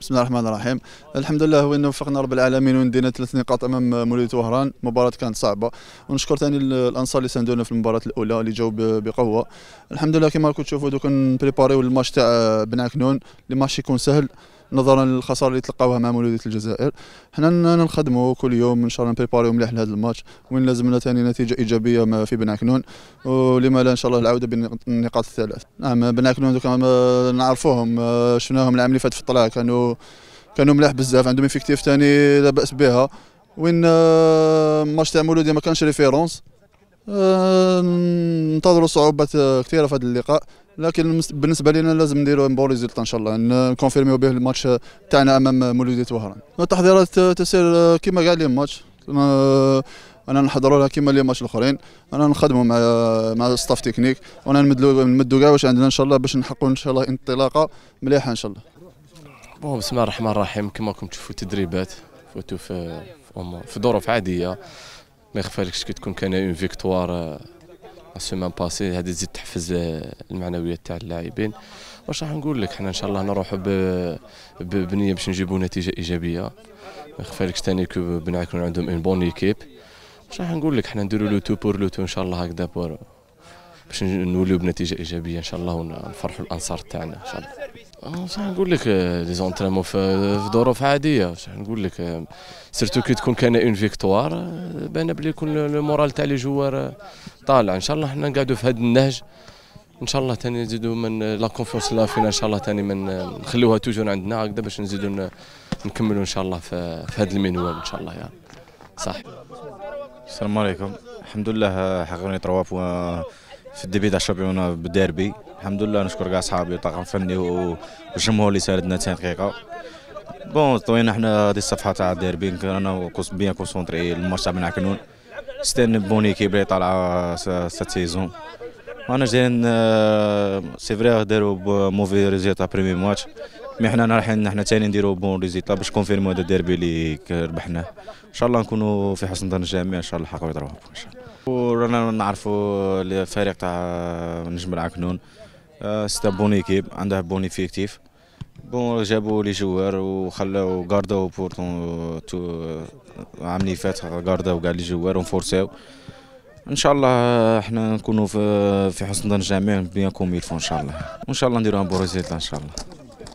بسم الله الرحمن الرحيم. الحمد لله انه وفقنا رب العالمين وندينا ثلاث نقاط أمام مولوديه وهران مباراة كانت صعبة. ونشكر ثاني الأنصار اللي ساندونا في المباراة الأولى اللي جاو بقوة. الحمد لله كما راكم تشوفوا دوك نبريباريو الماتش تاع بنعكنون اللي ماتش يكون سهل. نظرا للخسارة اللي تلقاوها مع مولودية الجزائر. حنا نخدموا كل يوم ان شاء الله نبريباريو مليح لهذا الماتش وين لازمنا ثاني نتيجة إيجابية في بنعكنون ولما لا إن شاء الله العودة بالنقاط الثلاث نعم بنعكنون دوك نعرفوهم شفناهم العام اللي فات في الطلعه كانوا كانوا ملاح بزاف عندهم effectif ثاني لا بأس بها. وين ماتش تاع مولودية ما كانش référence ننتظروا صعوبات كثيرة في هذا اللقاء. لكن بالنسبة لنا لازم نديروا bon résultat إن شاء الله نكونفيرميو به الماتش تاعنا أمام مولودية وهران. التحضيرات تسير كما قال لي الماتش أنا نحضروا لها كما les matchs الأخرين. أنا نخدموا مع مع staff technique وأنا نمدوا نمدوا كاع واش عندنا إن شاء الله باش نحققوا إن شاء الله انطلاقة مليحة إن شاء الله. bon بسم الله الرحمن الرحيم. كما راكم تشوفوا تدريبات فوتوا في في ظروف عادية. ما يخفالكش كي تكون كان une victoire la semaine passée. هذه تزيد تحفز المعنويات تاع اللاعبين. واش راح نقول لك؟ حنا إن شاء الله نروحوا بنية باش نجيبوا نتيجة إيجابية. ما يخفالكش ثاني كو بنعكون عندهم une bonne équipe واش راح نقول لك؟ حنا نديروا le tout pour le tout إن شاء الله هكذا pour باش نوليو بنتيجة إيجابية إن شاء الله ونفرحوا الأنصار تاعنا. إن شاء الله. واش نقول لك les entraînements في ظروف عادية. واش نقول لك surtout كي تكون كان une victoire بان بلي يكون le moral تاع les joueurs طالع. إن شاء الله حنا نقعدوا في هذا النهج. إن شاء الله ثاني نزيدوا من la confiance اللي فينا إن شاء الله ثاني من نخليوها toujours عندنا. هكذا باش نزيدوا نكملوا إن شاء الله في, في هذا المنوال إن شاء الله. يا صح. السلام عليكم. الحمد لله حققنا 3 points في ال début تاع ال championnat بالديربي. الحمد لله نشكر كاع صحابي والطاقم الفني والجمهور اللي ساندنا 90 دقيقة. bon طوينا حنا هذه الصفحة تاع الديربي رانا bien concentrés ال match تاع بنعكنون c'est une bonne équipe اللي طالعة cette saison ورانا جايين c'est vrai داروا mauvais résultat premier match mais حنا رايحين حنا ثاني نديروا bon résultat باش نكونفيرمو هذا الديربي اللي ربحناه إن شاء الله نكونوا في حسن ظن الجميع إن شاء الله حقوا يضربوا إن شاء الله. ورانا نعرفوا الفريق تاع نجم بن عكنون c'est une bonne équipe عندها bon effectif bon جابوا les joueurs وخلاو غارداو pour tout عام اللي فات غارداو كاع les joueurs ورونفورساو إن شاء الله إحنا نكونوا في حسن ظن الجميع bien comme إن شاء الله. وإن شاء الله نديروا un bon إن شاء الله.